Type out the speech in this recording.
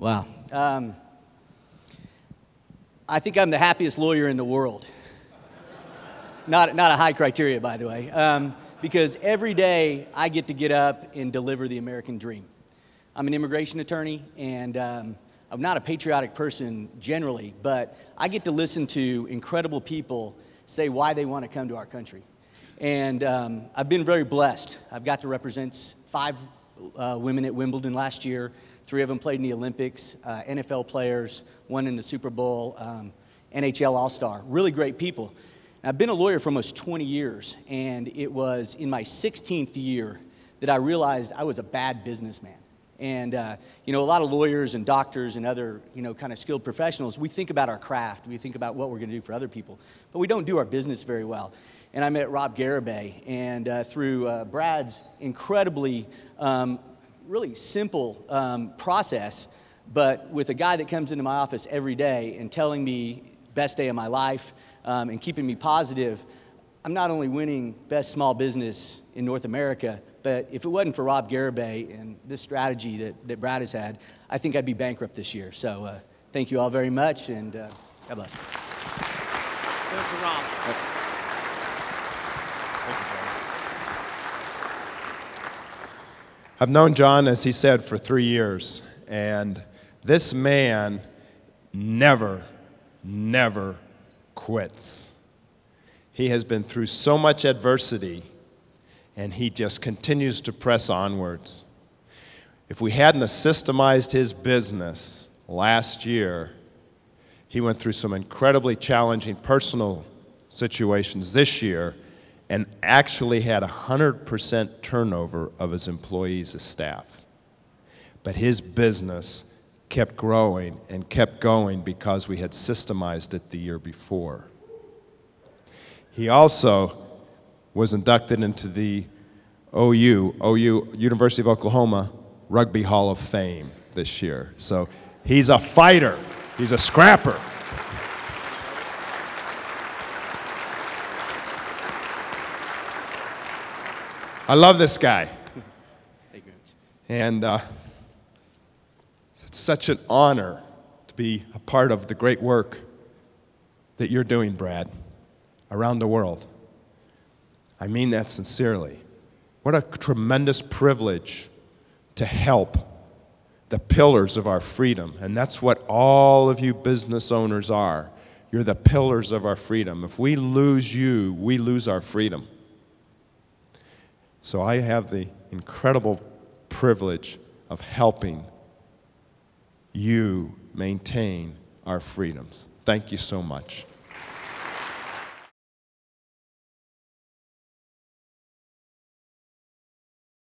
Wow. Um, I think I'm the happiest lawyer in the world. not, not a high criteria, by the way, um, because every day I get to get up and deliver the American dream. I'm an immigration attorney, and um, I'm not a patriotic person generally, but I get to listen to incredible people say why they want to come to our country. And um, I've been very blessed. I've got to represent five uh, women at Wimbledon last year. Three of them played in the Olympics, uh, NFL players, one in the Super Bowl, um, NHL All Star. Really great people. I've been a lawyer for almost 20 years, and it was in my 16th year that I realized I was a bad businessman. And, uh, you know, a lot of lawyers and doctors and other, you know, kind of skilled professionals, we think about our craft. We think about what we're going to do for other people. But we don't do our business very well. And I met Rob Garibay. And uh, through uh, Brad's incredibly, um, really simple um, process, but with a guy that comes into my office every day and telling me best day of my life um, and keeping me positive, I'm not only winning best small business in North America, but if it wasn't for Rob Garibay and this strategy that, that Brad has had, I think I'd be bankrupt this year. So uh, thank you all very much, and uh, God bless. Go to Rob. I've known John, as he said, for three years, and this man never, never quits. He has been through so much adversity and he just continues to press onwards. If we hadn't systemized his business last year, he went through some incredibly challenging personal situations this year and actually had 100% turnover of his employees as staff. But his business kept growing and kept going because we had systemized it the year before. He also was inducted into the OU, OU, University of Oklahoma Rugby Hall of Fame this year. So he's a fighter, he's a scrapper. I love this guy. And uh, it's such an honor to be a part of the great work that you're doing, Brad, around the world. I mean that sincerely. What a tremendous privilege to help the pillars of our freedom. And that's what all of you business owners are. You're the pillars of our freedom. If we lose you, we lose our freedom. So I have the incredible privilege of helping you maintain our freedoms. Thank you so much.